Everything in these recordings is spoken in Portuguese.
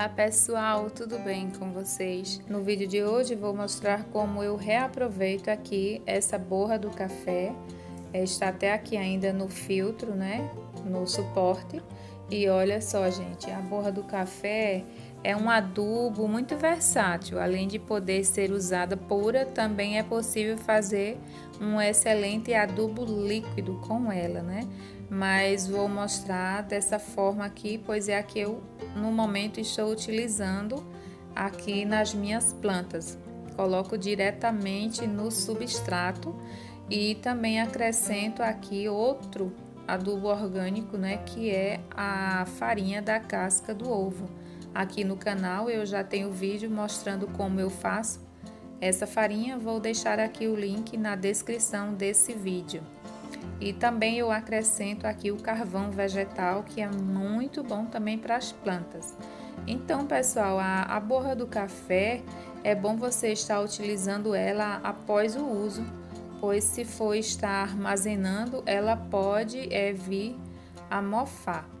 Olá pessoal, tudo bem com vocês? No vídeo de hoje vou mostrar como eu reaproveito aqui essa borra do café. É, está até aqui ainda no filtro, né? No suporte. E olha só, gente, a borra do café é um adubo muito versátil. Além de poder ser usada pura, também é possível fazer um excelente adubo líquido com ela, né? Mas vou mostrar dessa forma aqui, pois é a que eu no momento estou utilizando aqui nas minhas plantas. Coloco diretamente no substrato e também acrescento aqui outro adubo orgânico, né, que é a farinha da casca do ovo. Aqui no canal eu já tenho vídeo mostrando como eu faço essa farinha, vou deixar aqui o link na descrição desse vídeo. E também eu acrescento aqui o carvão vegetal, que é muito bom também para as plantas. Então, pessoal, a, a borra do café é bom você estar utilizando ela após o uso, pois se for estar armazenando, ela pode é, vir a mofar.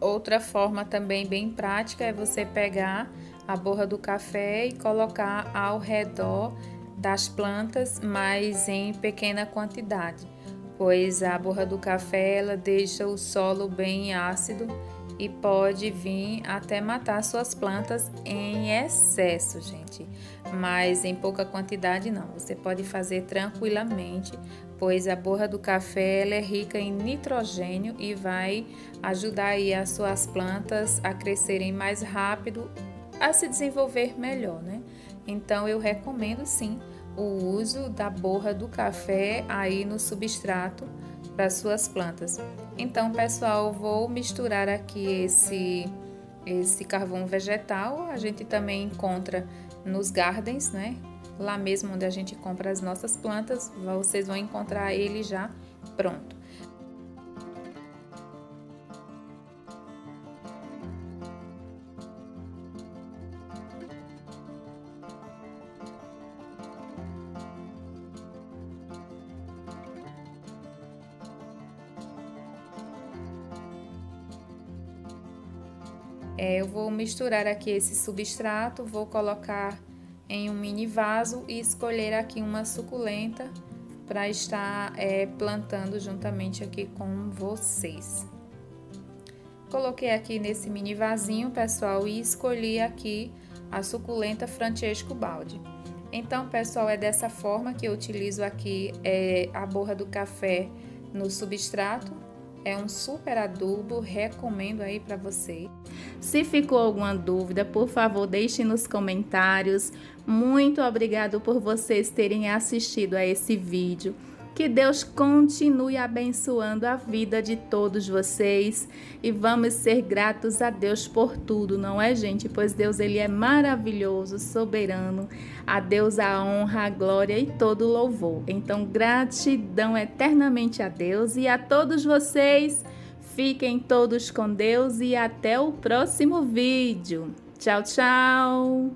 Outra forma também bem prática é você pegar a borra do café e colocar ao redor das plantas, mas em pequena quantidade, pois a borra do café ela deixa o solo bem ácido e pode vir até matar suas plantas em excesso, gente. Mas em pouca quantidade não. Você pode fazer tranquilamente, pois a borra do café ela é rica em nitrogênio e vai ajudar aí as suas plantas a crescerem mais rápido, a se desenvolver melhor, né? Então eu recomendo sim o uso da borra do café aí no substrato para suas plantas. Então, pessoal, vou misturar aqui esse esse carvão vegetal. A gente também encontra nos gardens, né? Lá mesmo onde a gente compra as nossas plantas, vocês vão encontrar ele já pronto. É, eu vou misturar aqui esse substrato, vou colocar em um mini vaso e escolher aqui uma suculenta para estar é, plantando juntamente aqui com vocês. Coloquei aqui nesse mini vasinho, pessoal, e escolhi aqui a suculenta Francesco Baldi. Então, pessoal, é dessa forma que eu utilizo aqui é, a borra do café no substrato é um super adubo, recomendo aí para você. Se ficou alguma dúvida, por favor, deixe nos comentários. Muito obrigado por vocês terem assistido a esse vídeo. Que Deus continue abençoando a vida de todos vocês e vamos ser gratos a Deus por tudo, não é, gente? Pois Deus ele é maravilhoso, soberano. A Deus a honra, a glória e todo o louvor. Então, gratidão eternamente a Deus e a todos vocês. Fiquem todos com Deus e até o próximo vídeo. Tchau, tchau.